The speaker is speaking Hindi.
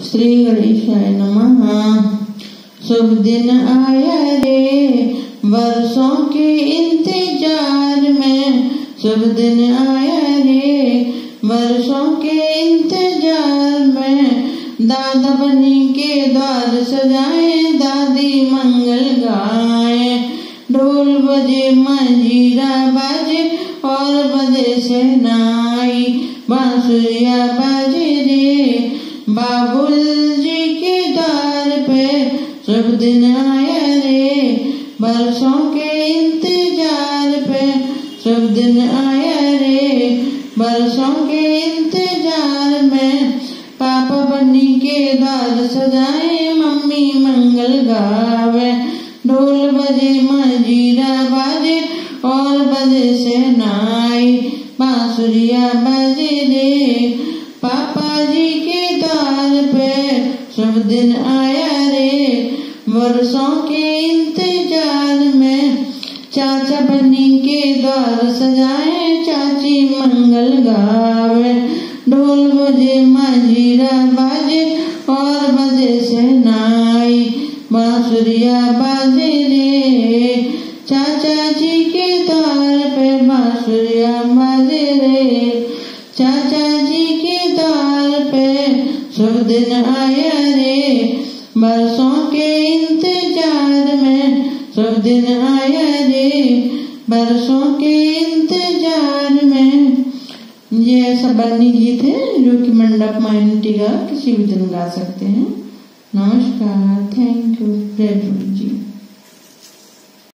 श्री गणेशाय नमः। शुभ दिन आया रे, वर्षों के इंतज़ार में। शुभ दिन आया रे, वर्षों के इंतज़ार में। दादा बनी के द्वार सजाए, दादी मंगल गाए। ढोल बजे मंजीरा बाजे और बजे सहनाई बांसुरिया बाजे रे बाबुल जी के द्वार पे शुभ दिन आया रे, बरसों के इंतज़ार पे शुभ दिन आया रे, बरसों के इंतज़ार में पापा बनी के द्वार सजाए मम्मी मंगल गावे, ढोल बजे मजीरा बाजे और बजे से नाई, बांसुरिया बजे रे, पापा जी के शुभ दिन आया रे, वर्षों के इंतज़ार में। चाचा बनी के द्वार सजाए, चाची मंगल गावे। ढोल बजे मंजीरा बाजे और बजे से नाई बांसुरिया बाजे रे, चाचा जी के द्वार पे बांसुरिया बाजे रे। चाचा जी के दिन आया रे बरसों के इंतज़ार में। सब दिन आया रे बरसों के इंतज़ार में। ये ऐसा बनी गीत है जो कि मंडप माइनटी का किसी भी दिन गा सकते हैं। नमस्कार